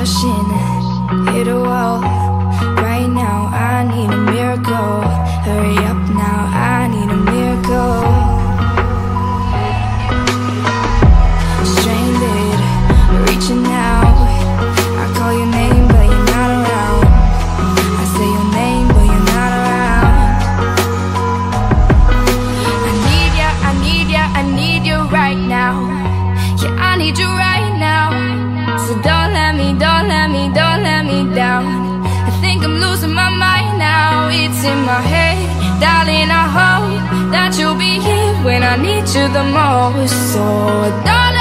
rushing think I'm losing my mind now. It's in my head, darling. I hope that you'll be here when I need you the most. So, darling.